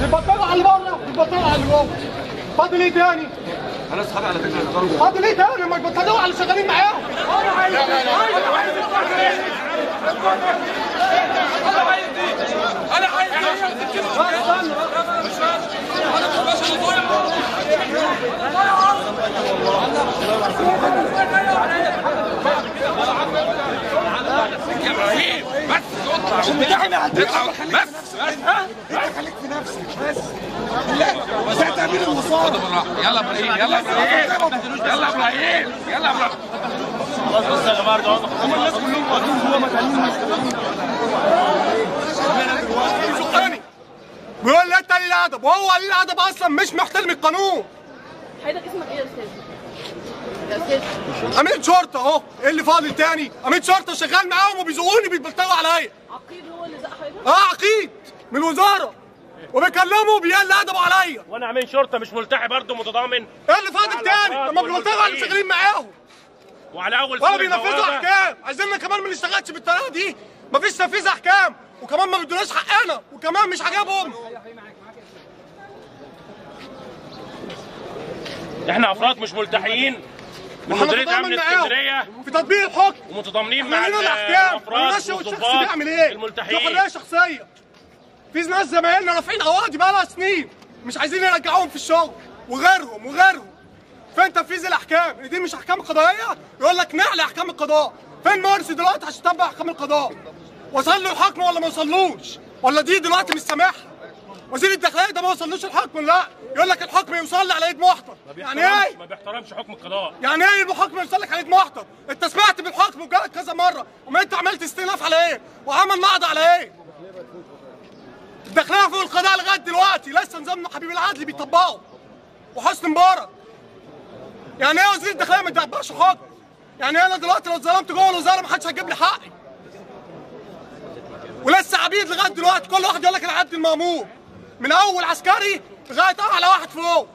بيبطلوا على بره بيبطلوا على جوه فاضل إيه تاني؟ أنا اصحابي على فكرة يقدروا فاضل إيه تاني؟ ما يبطلوا على اللي شغالين معاهم. أنا عايز يا إبراهيم. بس اطلع اطلع بس خليك في نفسك بس لا تأمين بالراحه يلا إبراهيم يلا إبراهيم يلا إبراهيم يلا إبراهيم زقاني بيقول لي انت قليل الادب وهو قليل الادب أصلا مش محترم القانون. حضرتك اسمك إيه يا أستاذ؟ يا أستاذ. امين شرطة أهو. إيه اللي فاضل تاني؟ امين شرطة شغال معاهم وبيزقوني بيتبلطجوا عليا. عقيد هو اللي زق حضرتك؟ آه عقيد. من الوزاره وبيكلموا بيقل ادبه عليا. وأنا عميل شرطة مش ملتحي برضه متضامن. إيه اللي فاضل تاني؟ لما بيبلطجوا على اللي شغالين معاهم. وعلى أول ولا بينفذوا أحكام. عايزيننا كمان ما نشتغلش بالطريقة دي. مفيش تنفيذ أحكام. وكمان ما بيدوناش حقنا. وكمان مش عاجبهم. إحنا افراد مش ملتحيين. مديرية امن اسكندرية. في تطبيق الحكم. ومتضامنين مع الأفراد والضباط بيعمل إيه؟ الملتحيين. حريه شخصية. في ناس زمايلنا رافعين قواضي بقى لها سنين. مش عايزين يرجعوهم في الشغل. وغيرهم وغيرهم. فين تنفيذ الأحكام. دي مش أحكام قضائية يقول لك نعلى أحكام القضاء. فين مرسي دلوقتي عشان يطبق أحكام القضاء؟ وصل له الحكم ولا ما وصلوش؟ ولا دي دلوقتي مش سامحها؟ وزير الداخلية ده ما وصلوش الحكم لا. يقول لك الحكم يوصل لي على إيد محضر. يعني إيه؟ ما بيحترمش حكم القضاء. يعني إيه الحكم يوصل لك على إيد محضر؟ أنت سمعت بالحكم وجالك كذا مرة. وما انت عملت استئناف على إيه؟ وعمل نقض على إيه؟ الداخلية فوق القضاء لغاية دلوقتي. لسه نظام حبيب العدل بيطبقه. وحسني مبارك. يعني إيه وزير الداخلية ما يطبقش حكم؟ يعني أنا دلوقتي لو اتظلمت جوه الوزارة ما حدش هيجيب لي حقي؟ ولسه عبيد لغاية دلوقتي. كل واحد يقول لك العبد المامور من أول عسكري لغاية أعلى واحد فوق.